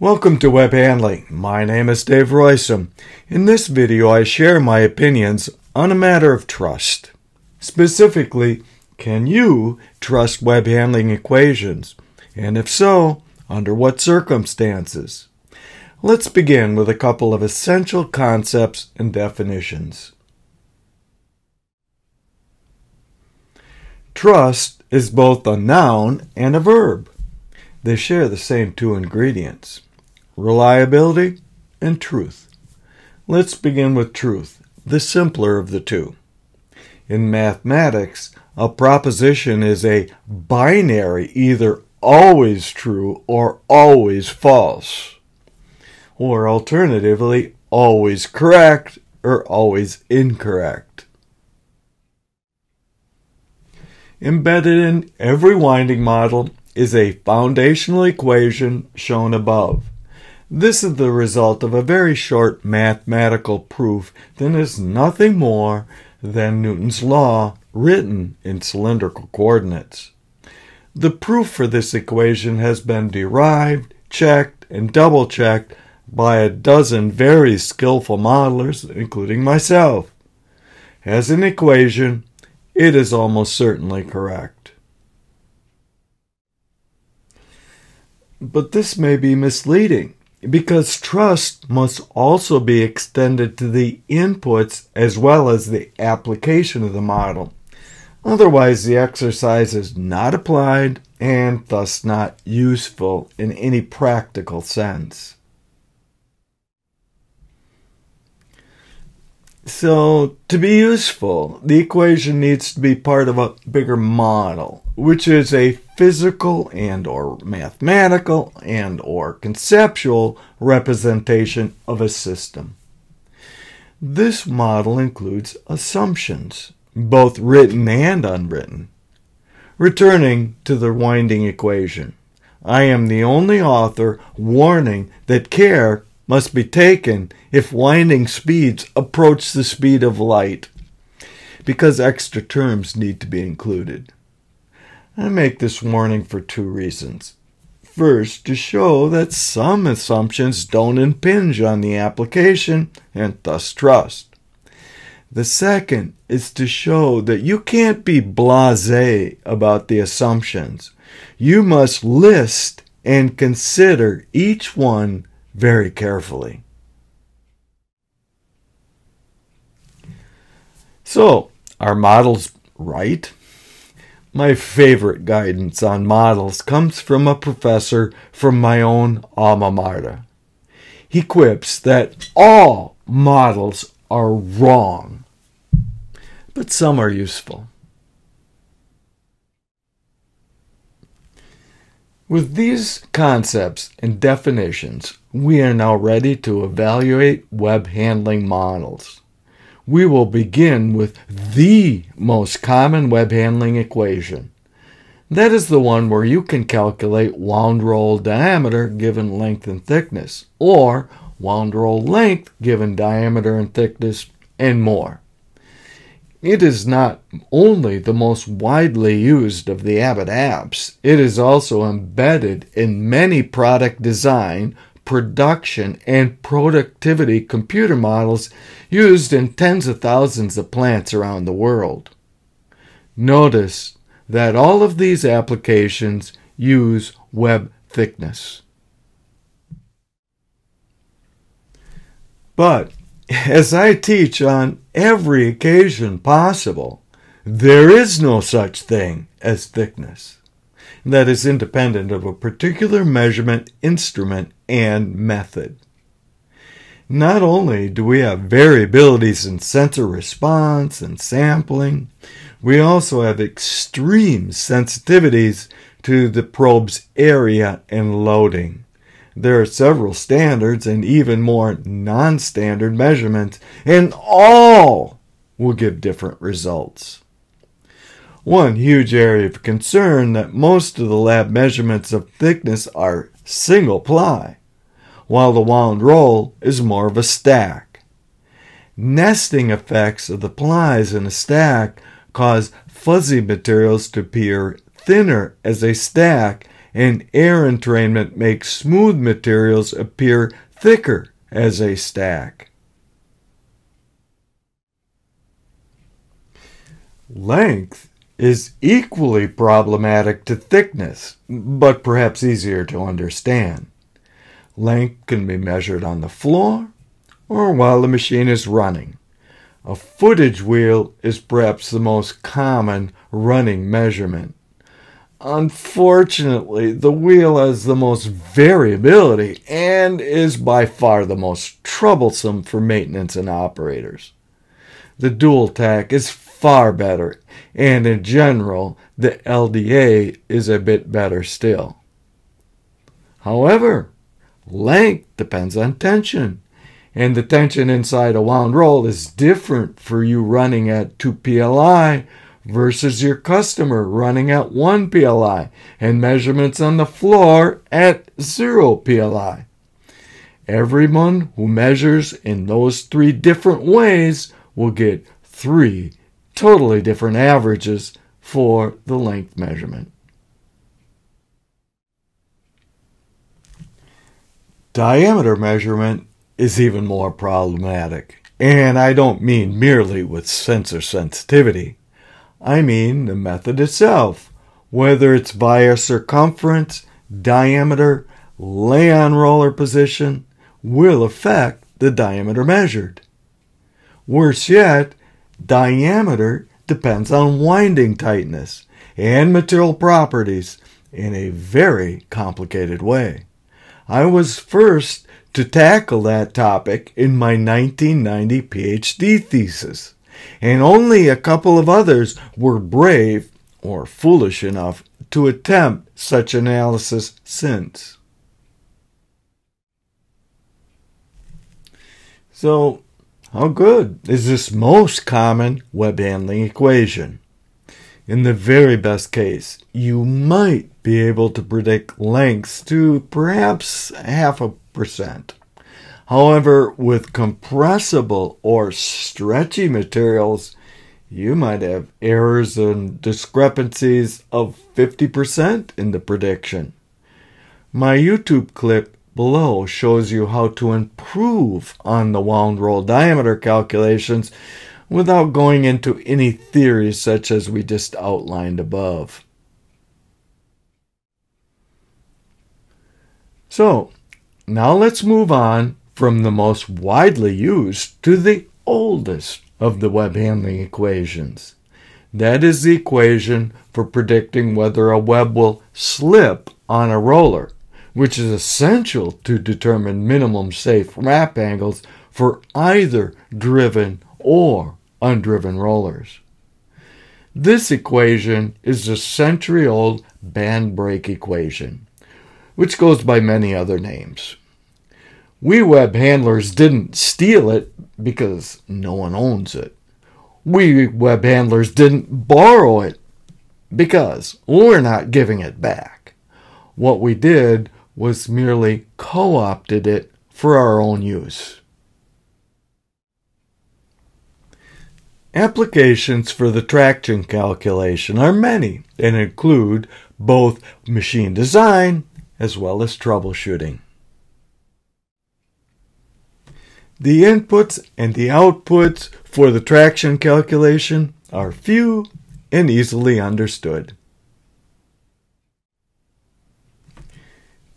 Welcome to Web Handling. My name is Dave Roisum. In this video, I share my opinions on a matter of trust. Specifically, can you trust web handling equations? And if so, under what circumstances? Let's begin with a couple of essential concepts and definitions. Trust is both a noun and a verb. They share the same two ingredients reliability and truth. Let's begin with truth, the simpler of the two. In mathematics, a proposition is a binary, either always true or always false, or alternatively, always correct or always incorrect. Embedded in every winding model is a foundational equation shown above. This is the result of a very short mathematical proof that is nothing more than Newton's law written in cylindrical coordinates. The proof for this equation has been derived, checked, and double checked by a dozen very skillful modelers, including myself. As an equation, it is almost certainly correct. But this may be misleading because trust must also be extended to the inputs as well as the application of the model. Otherwise, the exercise is not applied and thus not useful in any practical sense. So, to be useful, the equation needs to be part of a bigger model, which is a physical and or mathematical and or conceptual representation of a system. This model includes assumptions, both written and unwritten. Returning to the winding equation, I am the only author warning that care must be taken if winding speeds approach the speed of light, because extra terms need to be included. I make this warning for two reasons. First, to show that some assumptions don't impinge on the application and thus trust. The second is to show that you can't be blase about the assumptions. You must list and consider each one very carefully. So, are models right? My favorite guidance on models comes from a professor from my own alma mater. He quips that all models are wrong, but some are useful. With these concepts and definitions, we are now ready to evaluate web handling models. We will begin with the most common web handling equation. That is the one where you can calculate wound roll diameter given length and thickness, or wound roll length given diameter and thickness, and more. It is not only the most widely used of the Abbott apps, it is also embedded in many product design, production, and productivity computer models used in tens of thousands of plants around the world. Notice that all of these applications use web thickness. But as I teach on every occasion possible, there is no such thing as thickness that is independent of a particular measurement instrument and method. Not only do we have variabilities in sensor response and sampling, we also have extreme sensitivities to the probe's area and loading. There are several standards and even more non standard measurements, and all will give different results. One huge area of concern that most of the lab measurements of thickness are single ply, while the wound roll is more of a stack. Nesting effects of the plies in a stack cause fuzzy materials to appear thinner as they stack and air entrainment makes smooth materials appear thicker as they stack. Length is equally problematic to thickness, but perhaps easier to understand. Length can be measured on the floor or while the machine is running. A footage wheel is perhaps the most common running measurement. Unfortunately, the wheel has the most variability and is by far the most troublesome for maintenance and operators. The dual tach is far better, and in general, the LDA is a bit better still. However, length depends on tension, and the tension inside a wound roll is different for you running at 2 pli versus your customer running at 1 pli and measurements on the floor at 0 pli. Everyone who measures in those three different ways will get three totally different averages for the length measurement. Diameter measurement is even more problematic, and I don't mean merely with sensor sensitivity. I mean the method itself, whether it's via circumference, diameter, lay on roller position, will affect the diameter measured. Worse yet, diameter depends on winding tightness and material properties in a very complicated way. I was first to tackle that topic in my 1990 PhD thesis and only a couple of others were brave or foolish enough to attempt such analysis since. So, how good is this most common web handling equation? In the very best case, you might be able to predict lengths to perhaps half a percent. However, with compressible or stretchy materials, you might have errors and discrepancies of 50% in the prediction. My YouTube clip below shows you how to improve on the wound roll diameter calculations without going into any theories such as we just outlined above. So, now let's move on from the most widely used to the oldest of the web handling equations. That is the equation for predicting whether a web will slip on a roller, which is essential to determine minimum safe wrap angles for either driven or undriven rollers. This equation is the century old band brake equation, which goes by many other names. We web handlers didn't steal it because no one owns it. We web handlers didn't borrow it because we're not giving it back. What we did was merely co opted it for our own use. Applications for the traction calculation are many and include both machine design as well as troubleshooting. The inputs and the outputs for the traction calculation are few and easily understood.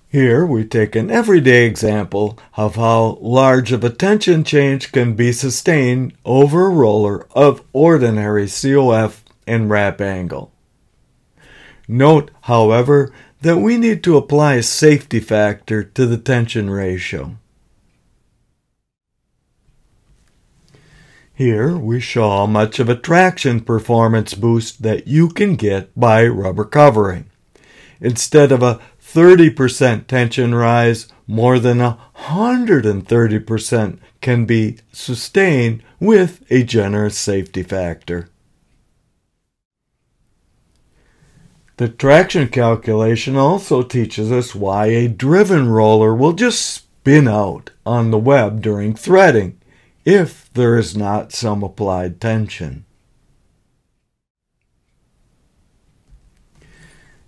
Here we take an everyday example of how large of a tension change can be sustained over a roller of ordinary COF and wrap angle. Note, however, that we need to apply a safety factor to the tension ratio. Here we show how much of a traction performance boost that you can get by rubber covering. Instead of a 30% tension rise, more than a 130% can be sustained with a generous safety factor. The traction calculation also teaches us why a driven roller will just spin out on the web during threading if there is not some applied tension.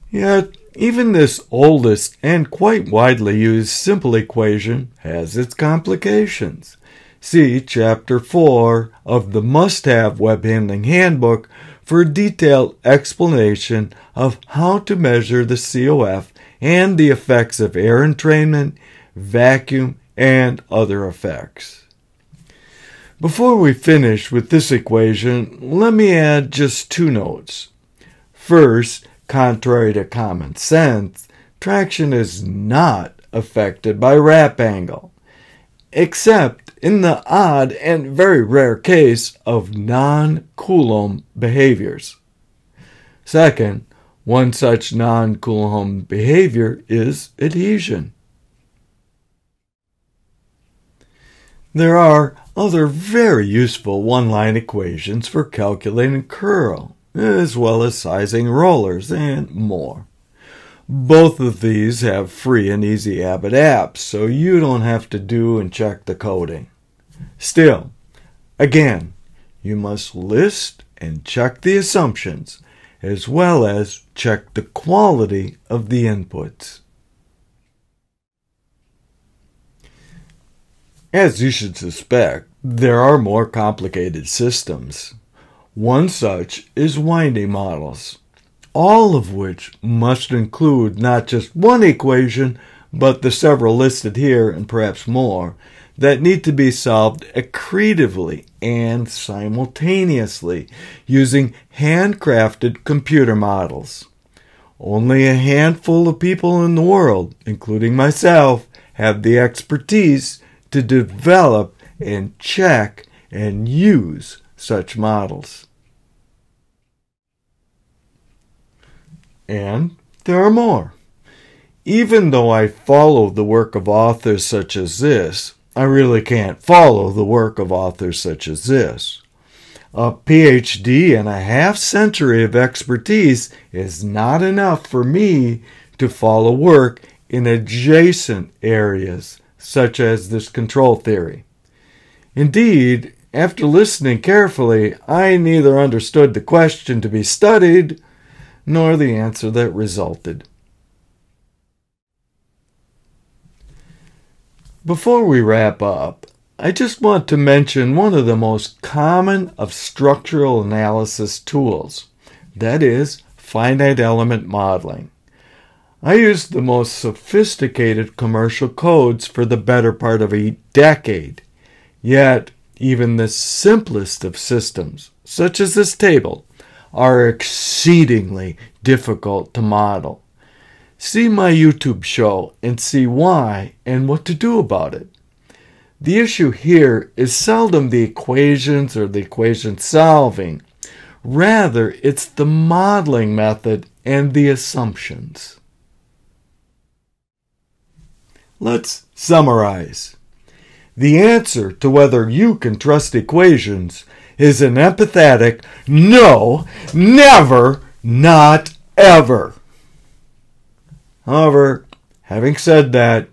Yet, even this oldest and quite widely used simple equation has its complications. See Chapter 4 of the Must Have Web Handling Handbook for a detailed explanation of how to measure the COF and the effects of air entrainment, vacuum, and other effects. Before we finish with this equation, let me add just two notes. First, contrary to common sense, traction is not affected by wrap angle, except in the odd and very rare case of non Coulomb behaviors. Second, one such non Coulomb behavior is adhesion. There are other very useful one line equations for calculating curl, as well as sizing rollers and more. Both of these have free and easy Abbott apps, so you don't have to do and check the coding. Still, again, you must list and check the assumptions, as well as check the quality of the inputs. As you should suspect, there are more complicated systems. One such is winding models, all of which must include not just one equation, but the several listed here and perhaps more, that need to be solved accretively and simultaneously using handcrafted computer models. Only a handful of people in the world, including myself, have the expertise to develop and check and use such models. And there are more. Even though I follow the work of authors such as this, I really can't follow the work of authors such as this. A PhD and a half century of expertise is not enough for me to follow work in adjacent areas, such as this control theory. Indeed, after listening carefully, I neither understood the question to be studied nor the answer that resulted. Before we wrap up, I just want to mention one of the most common of structural analysis tools that is, finite element modeling. I used the most sophisticated commercial codes for the better part of a decade, yet, even the simplest of systems, such as this table, are exceedingly difficult to model. See my YouTube show and see why and what to do about it. The issue here is seldom the equations or the equation solving. Rather, it's the modeling method and the assumptions. Let's summarize. The answer to whether you can trust equations is an emphatic no, never, not ever. However, having said that,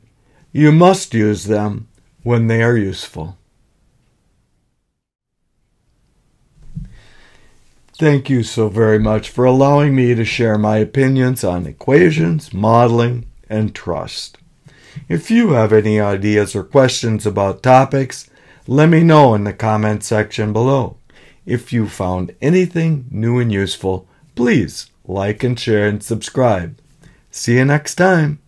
you must use them when they are useful. Thank you so very much for allowing me to share my opinions on equations, modeling, and trust. If you have any ideas or questions about topics, let me know in the comment section below. If you found anything new and useful, please like and share and subscribe. See you next time.